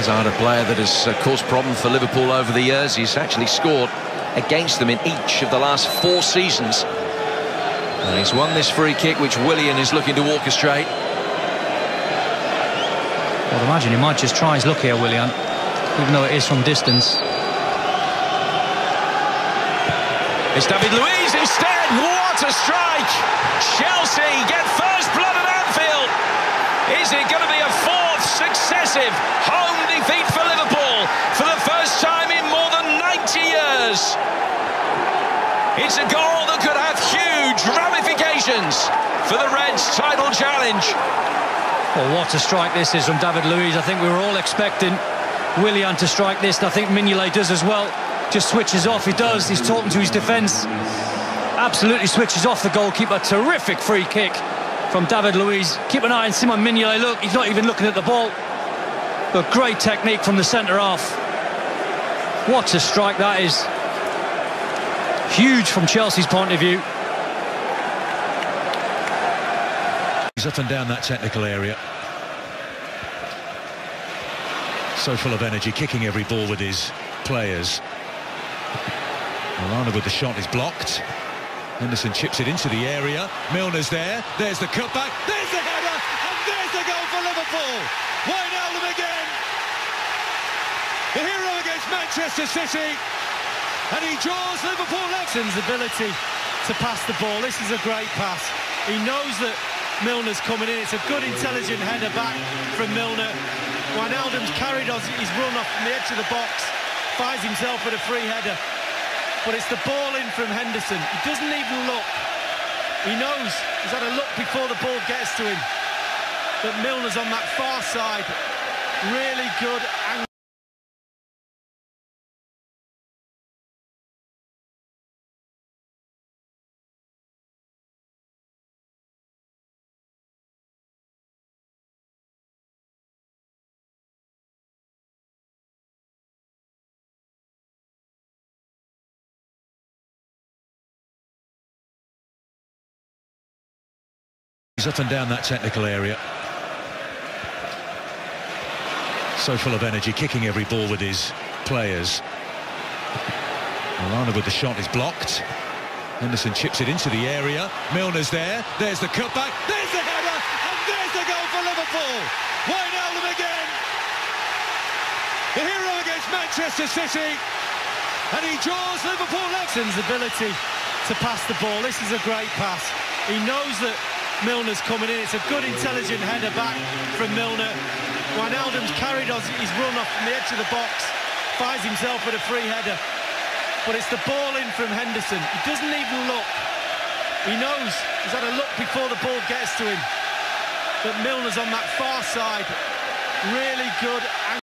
Hazard, a player that has uh, caused problems for Liverpool over the years. He's actually scored against them in each of the last four seasons. And he's won this free kick, which Willian is looking to orchestrate. I'd imagine he might just try his luck here, Willian, even though it is from distance. It's David Luiz instead. What a strike! Chelsea get first blood at Anfield. Is it going to be a fourth successive home defeat for Liverpool for the first time in more than 90 years? It's a goal that could have huge ramifications for the Reds' title challenge. Well, what a strike this is from David Luiz. I think we were all expecting Willian to strike this, I think Mignolet does as well. Just switches off, he does. He's talking to his defence. Absolutely switches off the goalkeeper. Terrific free kick from David Luiz. Keep an eye on Simon Mignolet. Look, he's not even looking at the ball. But great technique from the centre half. What a strike that is. Huge from Chelsea's point of view. He's up and down that technical area. So full of energy, kicking every ball with his players. Lallana with the shot is blocked. Henderson chips it into the area. Milner's there. There's the cutback. There's the header. And there's the goal for Liverpool. Wijnaldum again. The hero against Manchester City. And he draws Liverpool ability to pass the ball. This is a great pass. He knows that Milner's coming in. It's a good, intelligent header back from Milner. Wijnaldum's carried on. He's run off from the edge of the box. Finds himself with a free header. But it's the ball in from Henderson. He doesn't even look. He knows he's had a look before the ball gets to him. But Milner's on that far side. Really good angle. He's up and down that technical area. So full of energy, kicking every ball with his players. Lallana with the shot is blocked. Henderson chips it into the area. Milner's there. There's the cutback. There's the header. And there's the goal for Liverpool. Wijnaldum again. The hero against Manchester City. And he draws Liverpool left. ability to pass the ball. This is a great pass. He knows that Milner's coming in. It's a good, intelligent header back from Milner. Wijnaldum's carried on. He's run off from the edge of the box. Finds himself with a free header. But it's the ball in from Henderson. He doesn't even look. He knows he's had a look before the ball gets to him. But Milner's on that far side. Really good